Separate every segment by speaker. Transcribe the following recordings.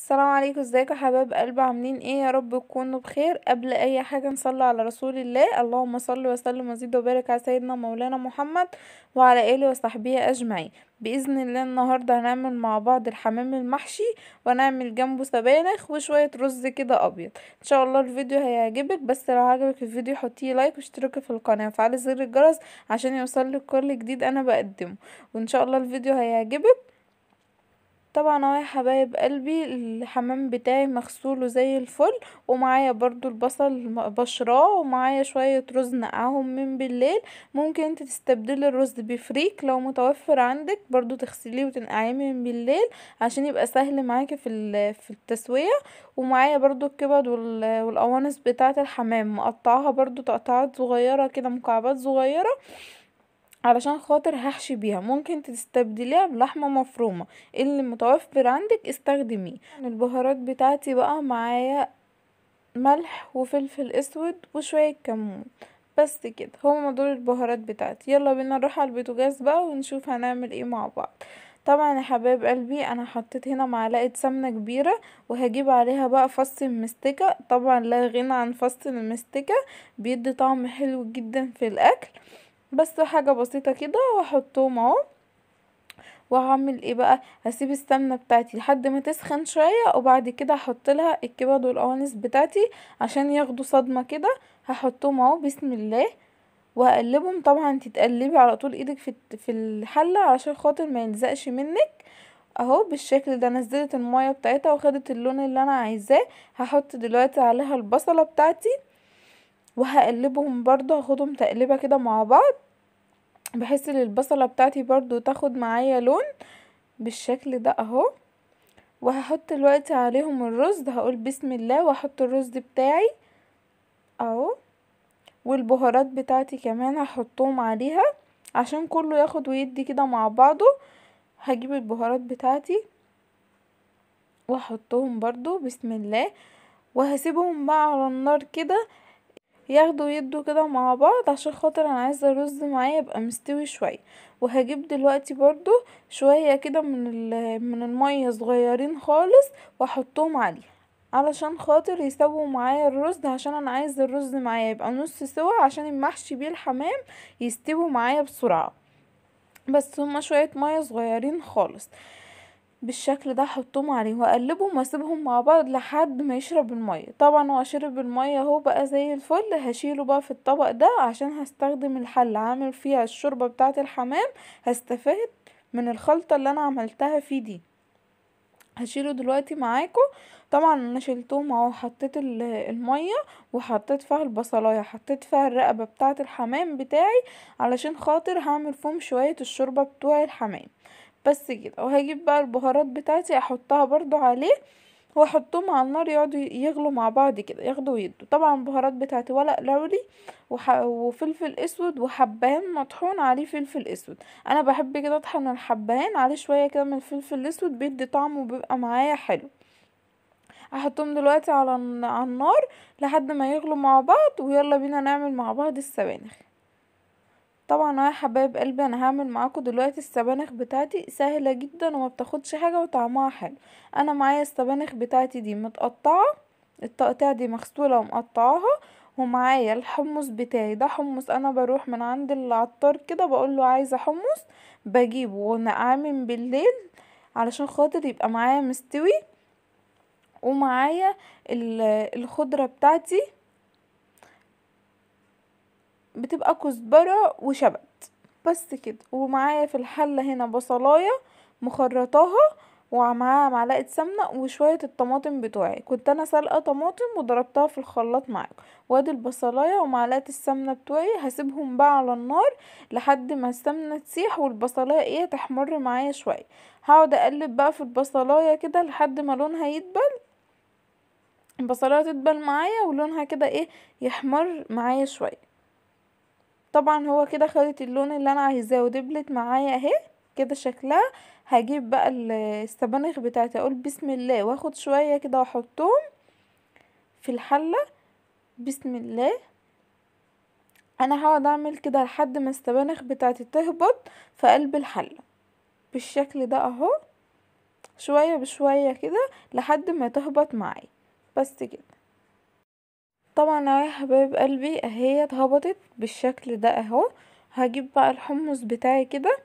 Speaker 1: السلام عليكم ازيكم يا حبايب قلبي؟ عاملين إيه؟ يا رب تكونوا بخير. قبل أي حاجة نصلي على رسول الله. اللهم صل وسلم وزيد وبارك على سيدنا مولانا محمد وعلى آله وصحبه أجمعين. بإذن الله النهارده هنعمل مع بعض الحمام المحشي ونعمل جنبه سبانخ وشوية رز كده أبيض. إن شاء الله الفيديو هيعجبك بس لو عجبك الفيديو حطيه لايك واشتركي في القناة وفعلي زر الجرس عشان يوصلك كل جديد أنا بقدمه. وإن شاء الله الفيديو هيعجبك. طبعا اهو يا حبايب قلبي الحمام بتاعي مغسول وزي الفل ومعايا برضو البصل بشراه ومعايا شوية رز نقعهم من بالليل. ممكن انت تستبدلي الرز بفريك لو متوفر عندك برضو تغسليه وتنقعيه من بالليل عشان يبقى سهل معاكي في في التسوية. ومعايا برضو الكبد والقوانص بتاعة الحمام مقطعاها برضو تقطعات صغيرة كده مكعبات صغيرة. علشان خاطر هحشي بيها. ممكن تستبدليها بلحمة مفرومة. اللي متوفر عندك استخدميه. البهارات بتاعتي بقى معايا ملح وفلفل أسود وشوية كمون. بس كده. هما دول البهارات بتاعتي. يلا بينا نروح على البوتاجاز بقى ونشوف هنعمل إيه مع بعض. طبعا يا حبايب قلبي أنا حطيت هنا معلقة سمنة كبيرة وهجيب عليها بقى فص المستكة. طبعا لا غنى عن فص المستكة. بيدي طعم حلو جدا في الأكل. بس حاجة بسيطة كده وأحطهم أهو. وهعمل إيه بقى؟ هسيب السمنة بتاعتي لحد ما تسخن شوية وبعد كده هحط لها الكبد والقوانص بتاعتي عشان ياخدوا صدمة كده. هحطهم أهو بسم الله. وهقلبهم طبعا انتي تقلبي على طول إيدك في في الحلة عشان خاطر ما يلزقش منك. أهو بالشكل ده نزلت المية بتاعتها وخدت اللون اللي أنا عايزاه. هحط دلوقتي عليها البصلة بتاعتي. وهقلبهم برضو هاخدهم تقليبة كده مع بعض بحيث إن البصلة بتاعتي برضو تاخد معايا لون بالشكل ده أهو. وهحط دلوقتي عليهم الرز هقول بسم الله واحط الرز بتاعي أهو. والبهارات بتاعتي كمان هحطهم عليها عشان كله ياخد ويدي كده مع بعضه. هجيب البهارات بتاعتي واحطهم برضو بسم الله. وهسيبهم بقى على النار كده ياخدوا يدوا كده مع بعض عشان خاطر أنا عايزة الرز معايا يبقى مستوي شوية. وهجيب دلوقتي برضو شوية كده من من المية صغيرين خالص وأحطهم عليه علشان خاطر يسووا معايا الرز عشان أنا عايزة الرز معايا يبقى نص سوا عشان المحشي بيه الحمام يستوي معايا بسرعة. بس هما شوية مية صغيرين خالص. بالشكل ده احطهم عليه وأقلبهم وأسيبهم مع بعض لحد ما يشرب المية. طبعا هو شرب المية أهو بقى زي الفل هشيله بقى في الطبق ده عشان هستخدم الحله عامل فيها الشوربة بتاعة الحمام هستفاد من الخلطة اللي أنا عملتها فيه دي. هشيله دلوقتي معاكم. طبعا أنا شلتهم أهو حطيت المية وحطيت فيها البصلاية حطيت فيها الرقبة بتاعة الحمام بتاعي علشان خاطر هعمل فيهم شوية الشوربة بتوع الحمام. بس كده. وهجيب بقى البهارات بتاعتي أحطها برضو عليه وأحطهم على النار يقعدوا يغلوا مع بعض كده ياخدوا ويدوا. طبعا البهارات بتاعتي ورق لوري وح... وفلفل أسود وحبهان مطحون عليه فلفل أسود. أنا بحب كده أطحن الحبهان عليه شوية كده من الفلفل الاسود بيدي طعم وبيبقى معايا حلو. هحطهم دلوقتي على على النار لحد ما يغلوا مع بعض ويلا بينا نعمل مع بعض السبانخ طبعا يا حبايب قلبي أنا هعمل معاكم دلوقتي السبانخ بتاعتي سهلة جدا وما بتاخدش حاجة وطعمها حلو. أنا معايا السبانخ بتاعتي دي متقطعة التقطيع دي مغسولة ومقطعاها ومعايا الحمص بتاعي. ده حمص أنا بروح من عند العطار كده بقول له عايزة حمص بجيبه ونقعه من بالليل علشان خاطر يبقى معايا مستوي. ومعايا الخضرة بتاعتي بتبقى كزبرة وشبت. بس كده. ومعايا في الحلة هنا بصلاية مخرطاها ومعاها معلقة سمنة وشوية الطماطم بتوعي. كنت أنا سلقة طماطم وضربتها في الخلاط معاكم. وادي البصلاية ومعلقة السمنة بتوعي هسيبهم بقى على النار لحد ما السمنة تسيح والبصلاية إيه تحمر معايا شوية. هقعد أقلب بقى في البصلاية كده لحد ما لونها يدبل. البصلاية تدبل معايا ولونها كده إيه يحمر معايا شوية. طبعا هو كده خدت اللون اللي أنا عايزاه ودبلت معايا أهي كده شكلها. هجيب بقى السبانخ بتاعتي أقول بسم الله وآخد شوية كده وأحطهم في الحلة. بسم الله. أنا هقعد أعمل كده لحد ما السبانخ بتاعتي تهبط في قلب الحلة. بالشكل ده أهو. شوية بشوية كده لحد ما تهبط معايا. بس كده. طبعا يا حبايب قلبي اهي اتهبطت بالشكل ده أهو. هجيب بقى الحمص بتاعي كده.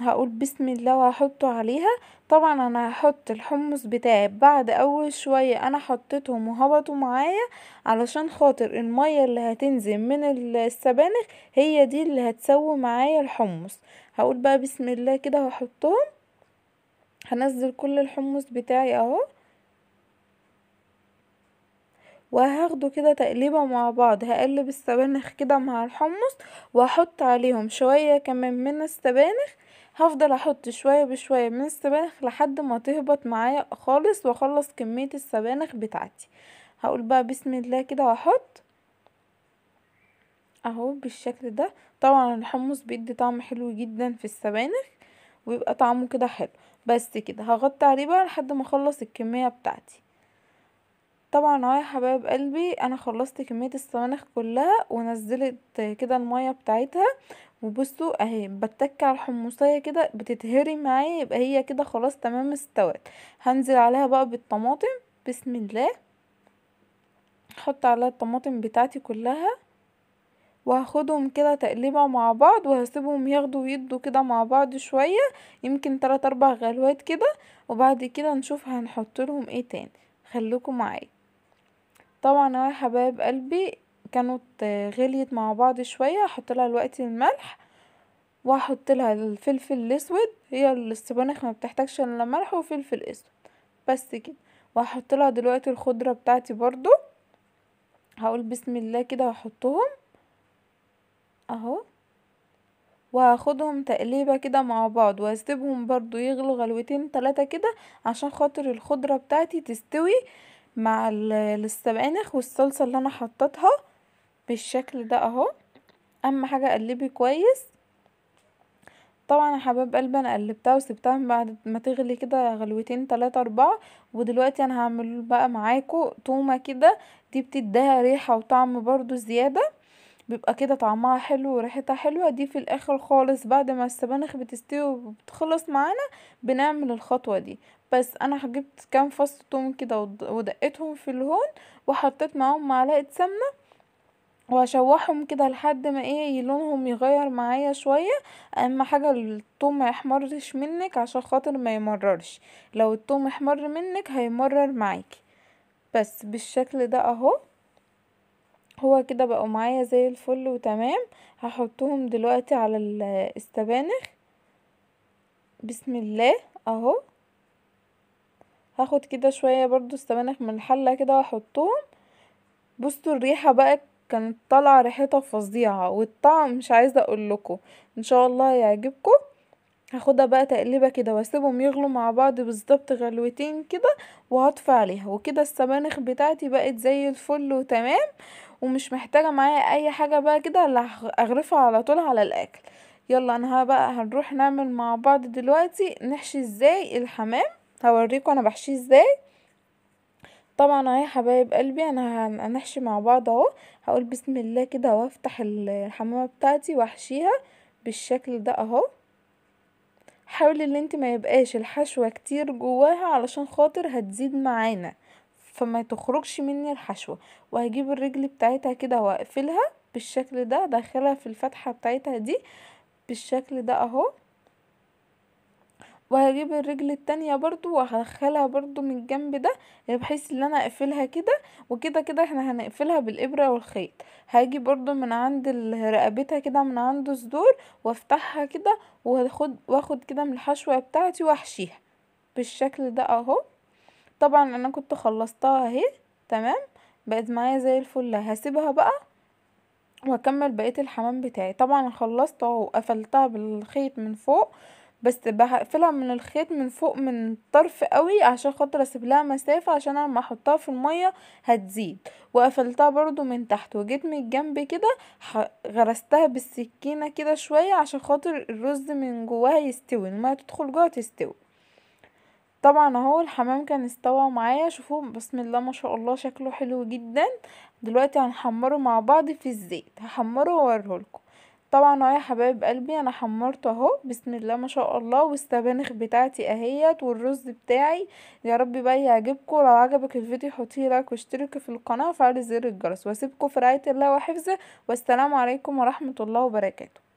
Speaker 1: هقول بسم الله وهحطه عليها. طبعا أنا هحط الحمص بتاعي بعد أول شوية أنا حطيتهم وهبطوا معايا علشان خاطر المية اللي هتنزل من السبانخ هي دي اللي هتسوي معايا الحمص. هقول بقى بسم الله كده وهحطهم. هنزل كل الحمص بتاعي أهو. وهاخده كده تقليبه مع بعض هقلب السبانخ كده مع الحمص وهحط عليهم شوية كمان من السبانخ. هفضل أحط شوية بشوية من السبانخ لحد ما تهبط معايا خالص وأخلص كمية السبانخ بتاعتي. هقول بقى بسم الله كده وأحط. أهو بالشكل ده. طبعا الحمص بيدي طعم حلو جدا في السبانخ ويبقى طعمه كده حلو. بس كده هغطي عليه بقى لحد ما أخلص الكمية بتاعتي. طبعا اهو يا حبايب قلبي أنا خلصت كمية السبانخ كلها ونزلت كده المية بتاعتها. وبصوا أهي بتك على الحمصية كده بتتهري معايا يبقى هي كده خلاص تمام استوت. هنزل عليها بقى بالطماطم بسم الله. أحط عليها الطماطم بتاعتي كلها. وهاخدهم كده تقليبة مع بعض وهسيبهم ياخدوا ويدوا كده مع بعض شوية يمكن تلات أربع غلوات كده. وبعد كده نشوف هنحط لهم إيه تاني. خليكم معايا. طبعا يا حبايب قلبي كانت غليت مع بعض شوية هحط لها دلوقتي الملح وهحط لها الفلفل الأسود هي السبانخ ما بتحتاجش إلا ملح وفلفل أسود بس كده. وهحط لها دلوقتي الخضرة بتاعتي برضو. هقول بسم الله كده واحطهم أهو. وهاخدهم تقليبة كده مع بعض وهسيبهم برضو يغلوا غلوتين تلاتة كده عشان خاطر الخضرة بتاعتي تستوي. مع السبانخ والصلصة اللي أنا حطيتها بالشكل ده أهو. أهم حاجة أقلبي كويس. طبعا يا حباب قلبي أنا قلبتها وسبتها بعد ما تغلي كده غلوتين تلاتة أربعة. ودلوقتي أنا هعمل بقى معاكم تومة كده دي بتديها ريحة وطعم برضو زيادة. بيبقى كده طعمها حلو وريحتها حلوة دي في الآخر خالص بعد ما السبانخ بتستوي وبتخلص معانا بنعمل الخطوة دي. بس أنا جبت كام فص توم كده ودقيتهم في الهون وحطيت معاهم معلقة سمنة وهشوحهم كده لحد ما إيه لونهم يغير معايا شوية. أهم حاجة الثوم ما يحمرش منك عشان خاطر ما يمررش. لو الثوم احمر منك هيمرر معاكي. بس بالشكل ده أهو. هو كده بقوا معايا زي الفل وتمام. هحطهم دلوقتي على السبانخ بسم الله اهو. هاخد كده شوية برضو السبانخ من الحلة كده واحطهم. بصوا الريحة بقى كانت طالعة ريحتها فظيعة والطعم مش عايزة اقولكوا. ان شاء الله يعجبكم هاخدها بقى تقليبة كده واسيبهم يغلوا مع بعض بالظبط غلوتين كده وهطفي عليها. وكده السبانخ بتاعتي بقت زي الفل وتمام. ومش محتاجة معايا أي حاجة بقى كده الا أغرفها على طول على الأكل. يلا أنا بقى هنروح نعمل مع بعض دلوقتي نحشي إزاي الحمام هوريكم أنا بحشيه إزاي. طبعا أهي حبايب قلبي أنا هنحشي مع بعض أهو. هقول بسم الله كده وافتح الحمامة بتاعتي وأحشيها بالشكل ده أهو. حاولي إن انت ما يبقاش الحشوة كتير جواها علشان خاطر هتزيد معانا. فما تخرجش مني الحشوة. وهجيب الرجل بتاعتها كده واقفلها بالشكل ده ادخلها في الفتحة بتاعتها دي بالشكل ده اهو. وهجيب الرجل التانية برضو وهدخلها برضو من الجنب ده بحيث ان أنا اقفلها كده. وكده كده إحنا هنقفلها بالابرة والخيط. هاجي برضو من عند رقبتها كده من عند الصدور وافتحها كده واخد واخد كده من الحشوة بتاعتي واحشيها بالشكل ده اهو. طبعا أنا كنت خلصتها أهي تمام؟ بقت معايا زي الفل. هسيبها بقى وأكمل بقية الحمام بتاعي. طبعا خلصت اهو بالخيط من فوق بس بقفلها من الخيط من فوق من الطرف قوي عشان خاطر أسيب لها مسافة عشان لما أحطها في المية هتزيد. وقفلتها برضو من تحت وجيت من الجنب كده غرستها بالسكينة كده شوية عشان خاطر الرز من جواها يستوي المية تدخل جوا تستوي. طبعا أهو الحمام كان استوى معايا شوفوا بسم الله ما شاء الله شكله حلو جدا. دلوقتي هنحمره مع بعض في الزيت هحمره واوريهولكم طبعا أهو يا حبايب قلبي أنا حمرته أهو بسم الله ما شاء الله والسبانخ بتاعتي أهيت والرز بتاعي. يا رب بقى يعجبكم لو عجبك الفيديو حطيه لايك واشتركي في القناة وفعلي زر الجرس. وأسيبكم في رعاية الله وحفظه والسلام عليكم ورحمة الله وبركاته.